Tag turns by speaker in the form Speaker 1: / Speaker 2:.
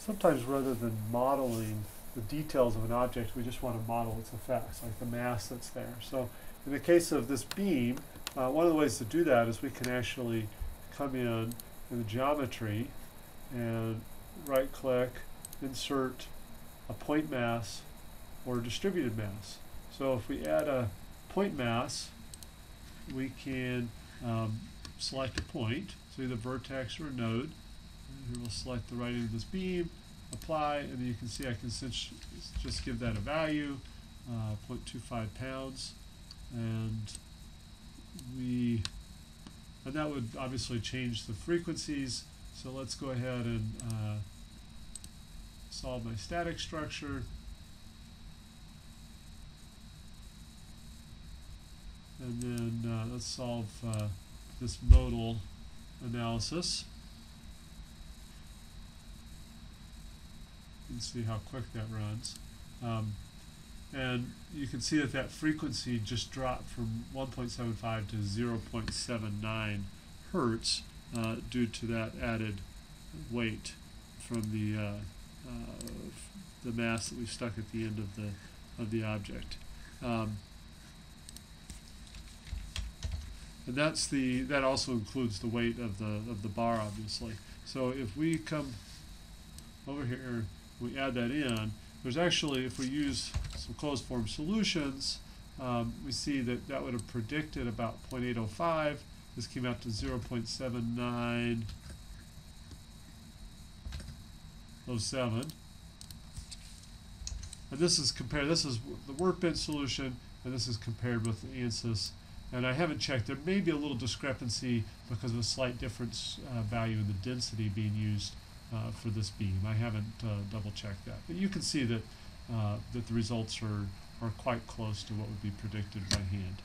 Speaker 1: sometimes rather than modeling the details of an object, we just want to model its effects, like the mass that's there. So in the case of this beam, uh, one of the ways to do that is we can actually come in in the geometry and right click, insert a point mass or a distributed mass. So if we add a point mass, we can um, select a point, so either vertex or a node. Here we'll select the right end of this beam, apply, and then you can see I can just give that a value, uh, 0.25 pounds, and we, and that would obviously change the frequencies. So let's go ahead and uh, solve my static structure. And then uh, let's solve uh, this modal analysis. See how quick that runs. Um, and you can see that that frequency just dropped from 1.75 to 0.79 hertz uh, due to that added weight from the uh, uh, the mass that we stuck at the end of the of the object. Um, and that's the that also includes the weight of the of the bar obviously. So if we come over here, we add that in, there's actually, if we use some closed form solutions, um, we see that that would have predicted about 0.805. This came out to 0.7907. And this is compared, this is the workbench solution, and this is compared with the ANSYS. And I haven't checked, there may be a little discrepancy because of a slight difference uh, value in the density being used uh, for this beam. I haven't uh, double checked that, but you can see that uh, that the results are are quite close to what would be predicted by hand.